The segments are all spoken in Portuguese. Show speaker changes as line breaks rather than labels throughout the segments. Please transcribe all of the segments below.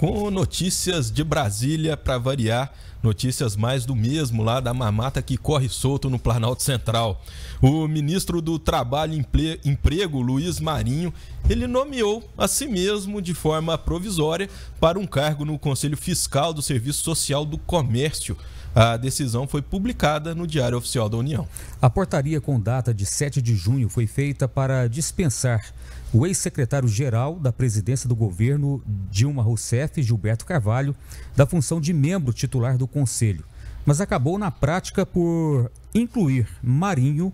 com notícias de Brasília para variar. Notícias mais do mesmo lá da mamata que corre solto no Planalto Central. O ministro do Trabalho e Emprego, Luiz Marinho, ele nomeou a si mesmo de forma provisória para um cargo no Conselho Fiscal do Serviço Social do Comércio. A decisão foi publicada no Diário Oficial da União.
A portaria com data de 7 de junho foi feita para dispensar o ex-secretário-geral da presidência do governo, Dilma Rousseff, Gilberto Carvalho, da função de membro titular do Conselho, mas acabou na prática por incluir Marinho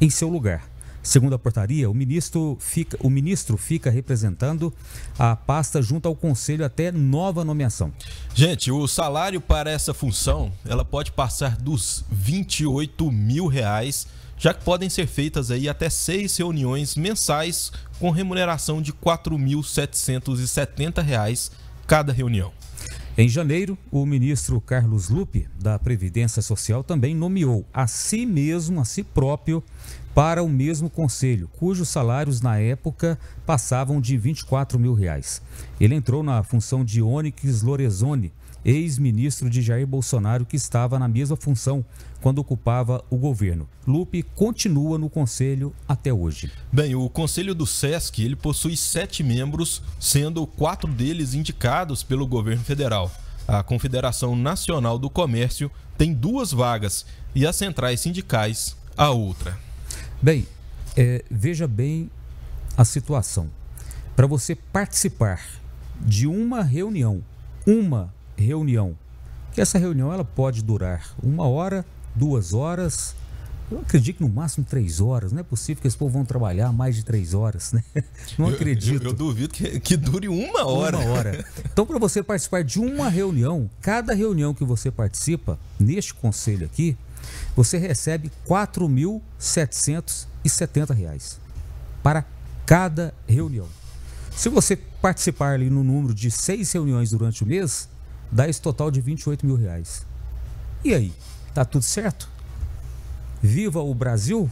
em seu lugar. Segundo a portaria, o ministro fica, o ministro fica representando a pasta junto ao conselho até nova nomeação.
Gente, o salário para essa função ela pode passar dos 28 mil reais já que podem ser feitas aí até seis reuniões mensais com remuneração de R$ 4.770 cada reunião.
Em janeiro, o ministro Carlos Lupe, da Previdência Social, também nomeou a si mesmo, a si próprio, para o mesmo conselho, cujos salários na época passavam de 24 mil reais. Ele entrou na função de Onyx Lorenzoni, ex-ministro de Jair Bolsonaro, que estava na mesma função quando ocupava o governo. Lupe continua no conselho até hoje.
Bem, o conselho do SESC ele possui sete membros, sendo quatro deles indicados pelo governo federal. A Confederação Nacional do Comércio tem duas vagas e as centrais sindicais a outra.
Bem, é, veja bem a situação. Para você participar de uma reunião, uma reunião. Que essa reunião ela pode durar uma hora, duas horas. Eu acredito que no máximo três horas. Não é possível que esse povo vão trabalhar mais de três horas, né? Não acredito.
Eu, eu, eu duvido que, que dure uma hora.
Uma hora. Então, para você participar de uma reunião, cada reunião que você participa, neste conselho aqui, você recebe R$ 4.770 para cada reunião. Se você participar ali no número de seis reuniões durante o mês, dá esse total de 28 mil reais. E aí, tá tudo certo? Viva o Brasil?